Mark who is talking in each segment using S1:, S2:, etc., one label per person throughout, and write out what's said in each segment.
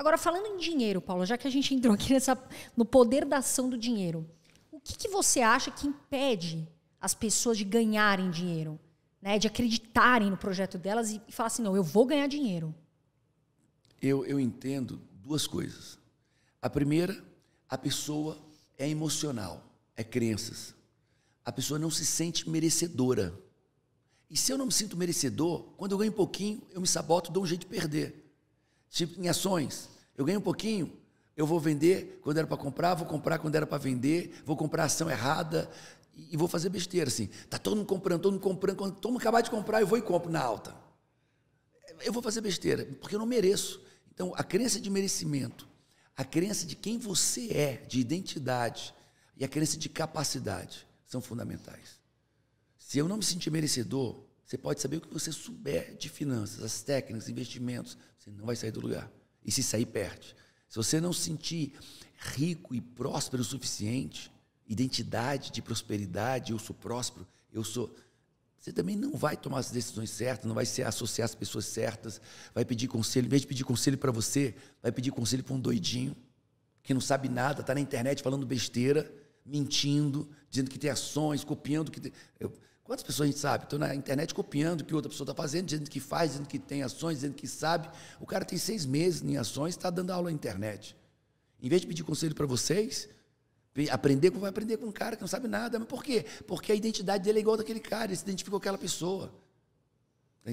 S1: Agora, falando em dinheiro, Paulo, já que a gente entrou aqui nessa, no poder da ação do dinheiro, o que, que você acha que impede as pessoas de ganharem dinheiro? Né, de acreditarem no projeto delas e, e falar assim, não, eu vou ganhar dinheiro.
S2: Eu, eu entendo duas coisas. A primeira, a pessoa é emocional, é crenças. A pessoa não se sente merecedora. E se eu não me sinto merecedor, quando eu ganho um pouquinho, eu me saboto, dou um jeito de perder. Tipo, em ações, eu ganho um pouquinho, eu vou vender quando era para comprar, vou comprar quando era para vender, vou comprar ação errada e vou fazer besteira assim. Tá todo mundo comprando, todo mundo comprando, quando todo mundo acabar de comprar, eu vou e compro na alta. Eu vou fazer besteira, porque eu não mereço. Então, a crença de merecimento, a crença de quem você é, de identidade, e a crença de capacidade são fundamentais. Se eu não me sentir merecedor, você pode saber o que você souber de finanças, as técnicas, investimentos, você não vai sair do lugar. E se sair, perde. Se você não se sentir rico e próspero o suficiente, identidade de prosperidade, eu sou próspero, eu sou. Você também não vai tomar as decisões certas, não vai se associar às pessoas certas, vai pedir conselho, em vez de pedir conselho para você, vai pedir conselho para um doidinho que não sabe nada, está na internet falando besteira, mentindo, dizendo que tem ações, copiando que tem... Eu... Quantas pessoas a gente sabe? Estou na internet copiando o que outra pessoa está fazendo, dizendo que faz, dizendo que tem ações, dizendo que sabe. O cara tem seis meses em ações, está dando aula na internet. Em vez de pedir conselho para vocês, aprender, vai aprender com um cara que não sabe nada. Mas por quê? Porque a identidade dele é igual daquele cara, ele se identifica com aquela pessoa.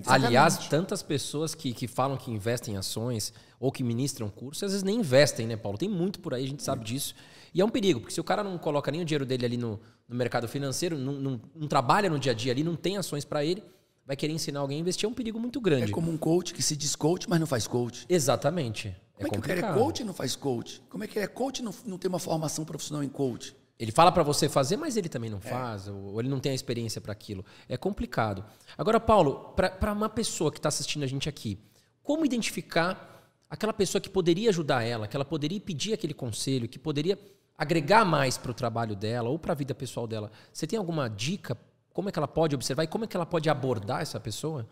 S3: Aliás, tantas pessoas que, que falam que investem em ações ou que ministram cursos, às vezes nem investem, né, Paulo? Tem muito por aí, a gente sabe disso. E é um perigo, porque se o cara não coloca nem o dinheiro dele ali no, no mercado financeiro, não, não, não, trabalha no dia a dia ali, não tem ações para ele, vai querer ensinar alguém a investir, é um perigo muito grande.
S2: É como um coach que se diz coach, mas não faz coach.
S3: Exatamente.
S2: Como é, é que o cara é coach e não faz coach? Como é que é coach e não, não tem uma formação profissional em coach?
S3: Ele fala para você fazer, mas ele também não é. faz, ou ele não tem a experiência para aquilo. É complicado. Agora, Paulo, para uma pessoa que está assistindo a gente aqui, como identificar aquela pessoa que poderia ajudar ela, que ela poderia pedir aquele conselho, que poderia agregar mais para o trabalho dela ou para a vida pessoal dela? Você tem alguma dica? Como é que ela pode observar e como é que ela pode abordar essa pessoa?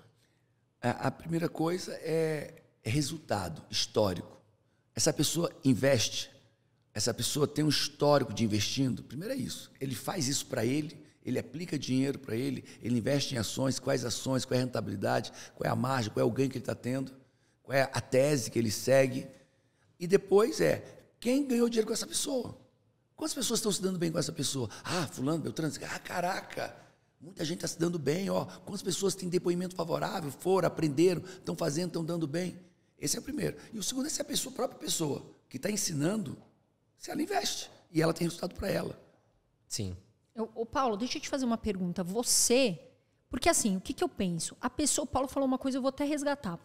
S2: A, a primeira coisa é, é resultado histórico. Essa pessoa investe essa pessoa tem um histórico de investindo, primeiro é isso. Ele faz isso para ele, ele aplica dinheiro para ele, ele investe em ações, quais ações, qual é a rentabilidade, qual é a margem, qual é o ganho que ele está tendo, qual é a tese que ele segue. E depois é quem ganhou dinheiro com essa pessoa. Quantas pessoas estão se dando bem com essa pessoa? Ah, fulano, Beltrano, ah, caraca, muita gente está se dando bem, ó. Quantas pessoas têm depoimento favorável, foram, aprenderam, estão fazendo, estão dando bem. Esse é o primeiro. E o segundo é se a pessoa, a própria pessoa que está ensinando se ela investe e ela tem resultado para ela.
S3: Sim.
S1: Ô, Paulo, deixa eu te fazer uma pergunta. Você. Porque assim, o que, que eu penso? A pessoa, o Paulo falou uma coisa, eu vou até resgatar.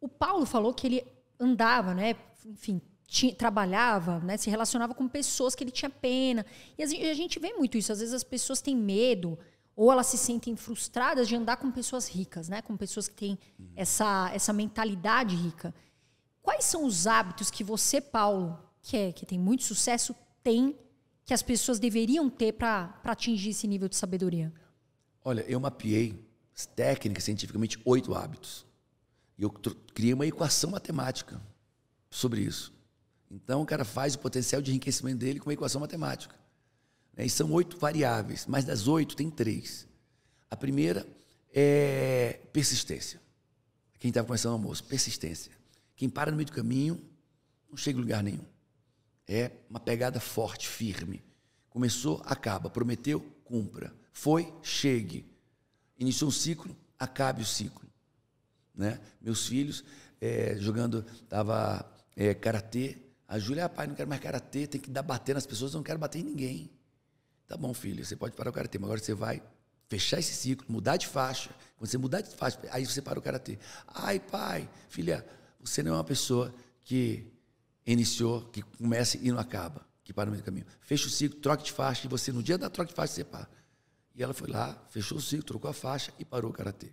S1: O Paulo falou que ele andava, né? Enfim, tinha, trabalhava, né? Se relacionava com pessoas que ele tinha pena. E a gente vê muito isso. Às vezes as pessoas têm medo ou elas se sentem frustradas de andar com pessoas ricas, né? Com pessoas que têm essa, essa mentalidade rica. Quais são os hábitos que você, Paulo, que, é, que tem muito sucesso, tem que as pessoas deveriam ter para atingir esse nível de sabedoria?
S2: Olha, eu mapeei técnica cientificamente oito hábitos. E eu criei uma equação matemática sobre isso. Então o cara faz o potencial de enriquecimento dele com uma equação matemática. E são oito variáveis, mas das oito tem três. A primeira é persistência. Quem estava começando o almoço, persistência. Quem para no meio do caminho não chega em lugar nenhum. É uma pegada forte, firme. Começou, acaba. Prometeu, cumpra. Foi, chegue. Iniciou um ciclo, acabe o ciclo. Né? Meus filhos é, jogando, tava é, karatê. A Júlia, ah, pai, não quero mais karatê, tem que dar bater nas pessoas, eu não quero bater em ninguém. Tá bom, filho, você pode parar o karatê, mas agora você vai fechar esse ciclo, mudar de faixa. Quando você mudar de faixa, aí você para o karatê. Ai, pai, filha, você não é uma pessoa que iniciou, que começa e não acaba, que para no meio do caminho. Fecha o ciclo, troca de faixa, e você, no dia da troca de faixa, você para. E ela foi lá, fechou o ciclo, trocou a faixa e parou o karatê.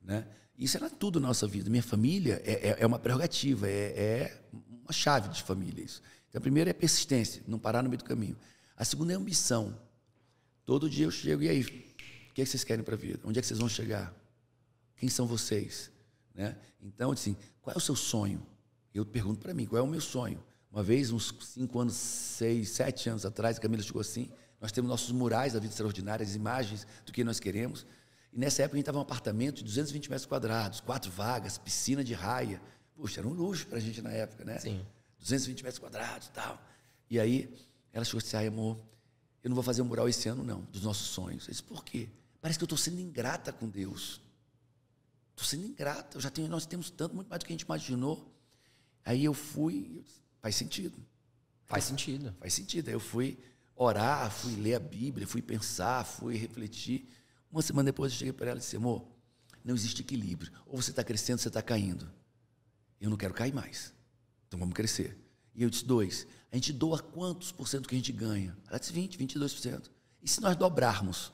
S2: Né? Isso era tudo na nossa vida. Minha família é, é, é uma prerrogativa, é, é, uma chave de família isso. Então, a primeira é persistência, não parar no meio do caminho. A segunda é ambição. Todo dia eu chego, e aí, o que, é que vocês querem para a vida? Onde é que vocês vão chegar? Quem são vocês? Né? Então, assim, qual é o seu sonho? Eu pergunto para mim, qual é o meu sonho? Uma vez, uns cinco anos, seis, sete anos atrás, a Camila chegou assim, nós temos nossos murais da vida extraordinária, as imagens do que nós queremos. E nessa época a gente estava em um apartamento de 220 metros quadrados, quatro vagas, piscina de raia. Puxa, era um luxo para a gente na época, né?
S3: Sim.
S2: 220 metros quadrados e tal. E aí ela chegou assim, ai amor, eu não vou fazer um mural esse ano não, dos nossos sonhos. Eu disse, por quê? Parece que eu estou sendo ingrata com Deus. Estou sendo ingrata. Eu já tenho, nós temos tanto, muito mais do que a gente imaginou. Aí eu fui, faz sentido.
S3: Faz sentido.
S2: Faz sentido. Aí eu fui orar, fui ler a Bíblia, fui pensar, fui refletir. Uma semana depois eu cheguei para ela e disse, amor, não existe equilíbrio. Ou você está crescendo, ou você está caindo. Eu não quero cair mais. Então vamos crescer. E eu disse, dois, a gente doa quantos por cento que a gente ganha? Ela disse 20, 22%. E se nós dobrarmos?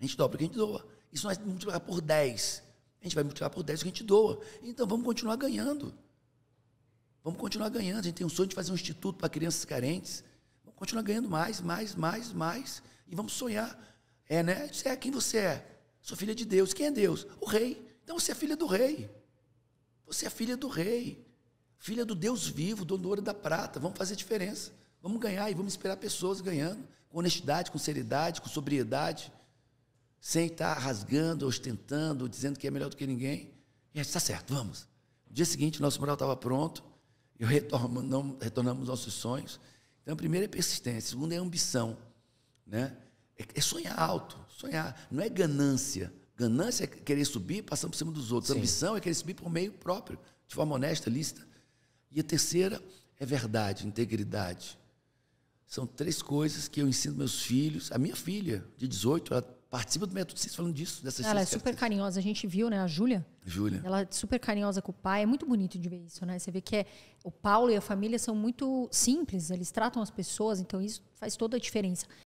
S2: A gente dobra o que a gente doa. E se nós multiplicar por 10? A gente vai multiplicar por 10 o que a gente doa. Então vamos continuar ganhando. Vamos continuar ganhando. A gente tem um sonho de fazer um instituto para crianças carentes. Vamos continuar ganhando mais, mais, mais, mais. E vamos sonhar. É, né? Você é quem você é. Sou filha de Deus. Quem é Deus? O rei. Então você é filha do rei. Você é filha do rei. Filha do Deus vivo, do ouro e da prata. Vamos fazer diferença. Vamos ganhar e vamos esperar pessoas ganhando. Com honestidade, com seriedade, com sobriedade. Sem estar rasgando, ostentando, dizendo que é melhor do que ninguém. E está certo, vamos. No dia seguinte, nosso mural estava pronto. E retornamos, retornamos nossos sonhos. Então, a primeira é persistência. A segunda é ambição. Né? É, é sonhar alto. Sonhar. Não é ganância. Ganância é querer subir passando por cima dos outros.
S3: Sim.
S2: Ambição é querer subir por meio próprio, de forma honesta, lícita. E a terceira é verdade, integridade. São três coisas que eu ensino meus filhos. A minha filha, de 18, ela participa do método CIS falando disso, dessas
S1: Ela é super carinhosa. A gente viu, né? A Júlia.
S2: Júlia.
S1: Ela é super carinhosa com o pai. É muito bonito de ver isso, né? Você vê que é, o Paulo e a família são muito simples. Eles tratam as pessoas. Então, isso faz toda a diferença.